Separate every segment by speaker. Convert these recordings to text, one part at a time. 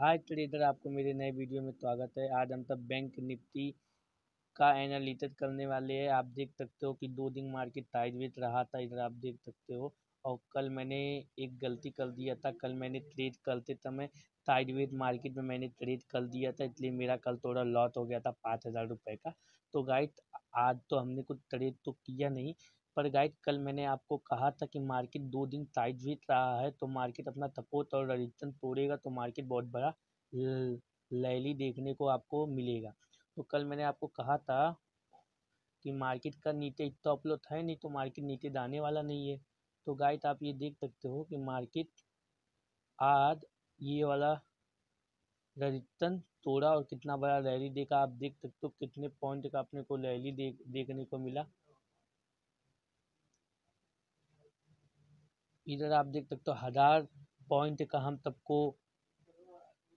Speaker 1: हाय trader, आपको मेरे नए वीडियो में स्वागत है। आज हम तब बैंक निफ्टी का एनालिसिस करने वाले हैं। आप देख सकते हो कि दो दिन मार्केट साइडवेज रहा था, इधर आप देख सकते हो। और कल मैंने एक गलती कर दिया था, कल मैंने ट्रेड करते समय साइडवेज मार्केट में मैंने ट्रेड कर दिया था, इसलिए मेरा कल थोड़ा लॉस हो गया था, पाँच हज़ार रुपये का। तो गाइड आज तो हमने कुछ ट्रेड तो किया नहीं, पर गाइड कल मैंने आपको कहा था कि मार्केट दो दिन साइडवेज रहा है तो मार्केट अपना सपोर्ट और रजिस्टेंस तोड़ेगा तो मार्केट बहुत बड़ा लैली देखने को आपको मिलेगा। तो कल मैंने आपको कहा था कि मार्केट का नीचे स्टॉप लॉस है नहीं तो मार्केट नीचे जाने वाला नहीं है। तो गाइड आप ये देख सकते हो कि मार्केट आज ये वाला रजिस्टेंस तोड़ा और कितना बड़ा रैली देखा? आप देख सकते हो कितने पॉइंट का अपने को रैली देख, देखने को मिला। इधर आप देख सकते हो हज़ार पॉइंट का हम सबको,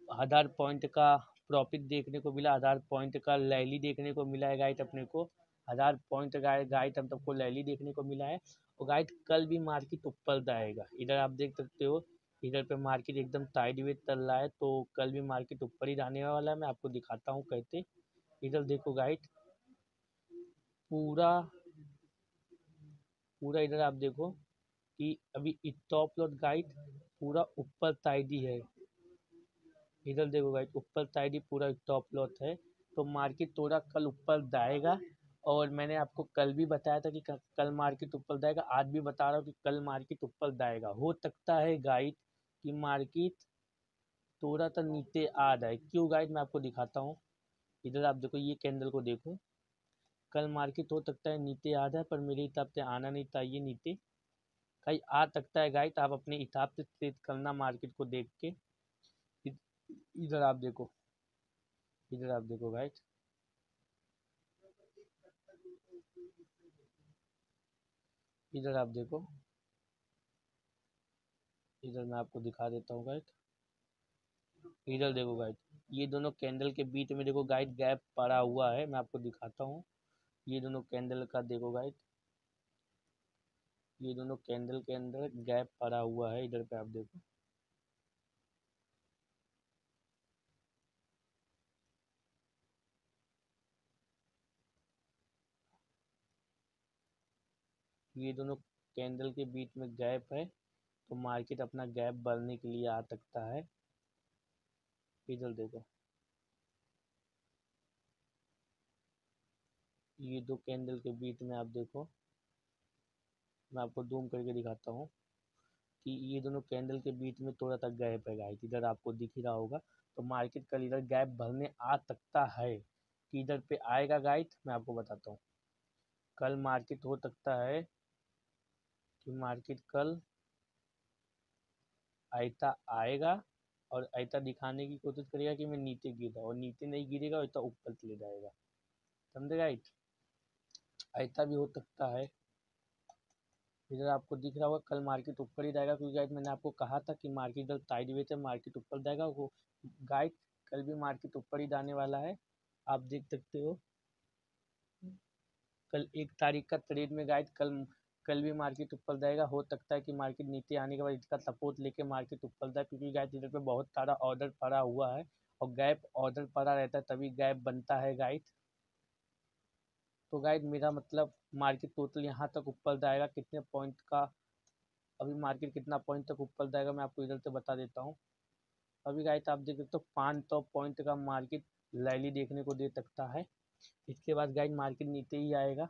Speaker 1: हज़ार पॉइंट का प्रॉफिट देखने को मिला, हज़ार पॉइंट का लैली देखने को मिला है गाइड अपने को। हज़ार पॉइंट गाइड हम सबको लैली देखने को मिला है। और गाइड कल भी मार्केट ऊपर जाएगा। इधर आप देख सकते हो इधर पे मार्केट एकदम साइडवेज चल रहा है तो कल भी मार्केट ऊपर ही जाने वाला है, मैं आपको दिखाता हूँ कहते। इधर देखो गाइड पूरा पूरा इधर आप देखो कि अभी टॉप लॉट गाइड पूरा ऊपर साइड ही है। इधर देखो गाइड ऊपर साइड ही पूरा टॉप लॉट है तो मार्केट थोड़ा कल ऊपर जाएगा, और मैंने आपको कल भी बताया था कि कल मार्केट ऊपर जाएगा, आज भी बता रहा हूँ कि कल मार्केट ऊपर जाएगा। हो सकता है गाइड कि मार्केट थोड़ा सा नीचे आ जाए। क्यों गाइड मैं आपको दिखाता हूँ। इधर आप देखो, ये कैंडल को देखो। कल मार्केट हो सकता है नीचे आ जाए, पर मेरे हिसाब से आना नहीं चाहिए नीचे। कहीं आ सकता है गाइड आप अपने हिसाब से ट्रेड करना मार्केट को देख के। इधर आप देखो। इधर आप देखो गाइड इधर आप देखो। इधर मैं आपको दिखा देता हूँ गाइड इधर देखो गाइड ये दोनों कैंडल के बीच में देखो गाइड गैप पड़ा हुआ है, मैं आपको दिखाता हूँ. ये दोनों कैंडल का देखो गाइड ये दोनों कैंडल के अंदर गैप पड़ा हुआ है, इधर पे आप देखो. ये दोनों कैंडल के बीच में गैप है. तो मार्केट अपना गैप भरने के लिए आ सकता है। इधर देखो। ये दो कैंडल के बीच में आप देखो। मैं आपको जूम करके दिखाता हूँ कि ये दोनों कैंडल के बीच में थोड़ा सा गैप है गाइस। इधर आपको दिख ही रहा होगा। तो मार्केट कल इधर गैप भरने आ सकता है कि इधर पे आएगा गाइड मैं आपको बताता हूँ। कल मार्केट हो सकता है कि मार्केट कल ऐसा आएगा और ऐसा दिखाने की कोशिश करेगा कि मैं नीचे गिरा और नीचे नहीं गिरेगा ऐसा ऊपर चले जाएगा। समझे गाइड ऐसा भी हो सकता है। इधर आपको दिख रहा होगा कल मार्केट ऊपर ही जाएगा क्योंकि मैंने आपको कहा था कि मार्केट इधर साइड वे से मार्केट ऊपर जाएगा, वो गाइड कल भी मार्केट ऊपर ही जाने वाला है। आप देख सकते हो। कल एक तारीख का ट्रेड में गाइड कल कल भी मार्केट ऊपर जाएगा। हो सकता है कि मार्केट नीचे आने के बाद इसका सपोर्ट लेके मार्केट ऊपर जाए, क्योंकि गाइड इधर पे बहुत सारा ऑर्डर पड़ा हुआ है और गैप ऑर्डर पड़ा रहता है, तभी गैप बनता है गाइड तो गाइड मेरा मतलब मार्केट टोटल यहाँ तक ऊपर जाएगा। कितने पॉइंट का, अभी मार्केट कितना पॉइंट तक ऊपर जाएगा मैं आपको इधर से बता देता हूँ। अभी गाइड आप देख सकते हो, पाँच सौ पॉइंट का मार्केट लैली देखने को दे सकता है। इसके बाद गाइड मार्केट नीचे ही आएगा।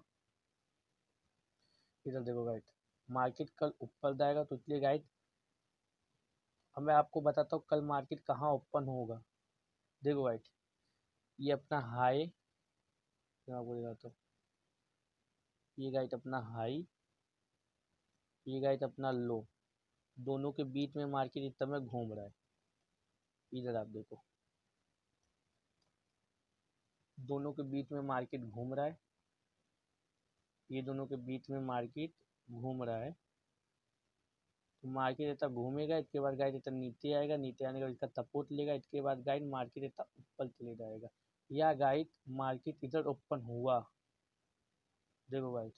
Speaker 1: इधर देखो गाइड मार्केट कल ऊपर जाएगा तो इसलिए गाइड अब मैं आपको बताता हूँ कल मार्केट कहाँ ओपन होगा। देखो गाइड ये अपना हाई मैं आपको दिखाता हूँ ये गाइड अपना हाई ये गाइड अपना लो दोनों के बीच में मार्केट इस समय घूम रहा है। इधर आप देखो, दोनों के बीच में मार्केट घूम रहा है। ये दोनों के बीच में मार्केट घूम रहा है। तो मार्केट इतना घूमेगा, इसके बाद गाइड इतना नीचे आएगा, नीचे आने के इसका सपोर्ट लेगा, इसके बाद गाइड मार्केट इतना ऊपर चले जाएगा। या गाइड मार्केट इधर ओपन हुआ। देखो गाइस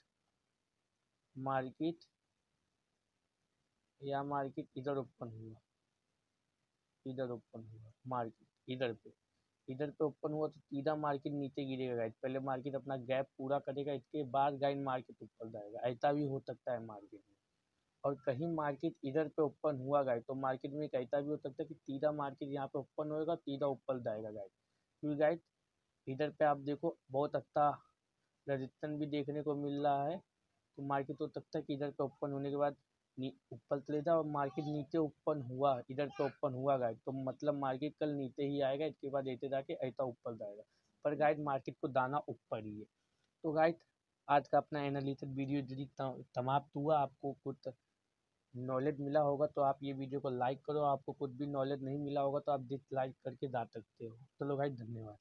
Speaker 1: मार्केट या मार्केट इधर ओपन हुआ। इधर ओपन हुआ मार्केट इधर पे। इधर पे ओपन हुआ तो सीधा मार्केट नीचे गिरेगा गाइड पहले मार्केट अपना गैप पूरा करेगा, इसके बाद गाइड मार्केट ऊपर जाएगा। ऐसा भी हो सकता है मार्केट में। और कहीं मार्केट इधर पे ओपन हुआ गाइड तो मार्केट में ऐसा भी हो सकता है कि सीधा मार्केट यहाँ पे ओपन होएगा, सीधा ऊपर जाएगा गाइड क्योंकि गाइड इधर पे आप देखो, बहुत अच्छा रजिस्टेंस भी देखने को मिल रहा है। तो मार्केट हो सकता है कि इधर पे ओपन होने के बाद ऊपर चले और मार्केट नीचे ओपन हुआ, इधर पे ओपन हुआ गाइड तो मतलब मार्केट कल नीचे ही आएगा, इसके बाद ऐसे जाके ऐसा ऊपर जाएगा। पर गाइड मार्केट को दाना ऊपर ही है। तो गाइड आज का अपना एनालिसिस वीडियो यदि समाप्त हुआ। आपको कुछ नॉलेज मिला होगा तो आप ये वीडियो को लाइक करो। आपको कुछ भी नॉलेज नहीं मिला होगा तो आप डिसलाइक करके जा सकते हो। चलो भाई धन्यवाद।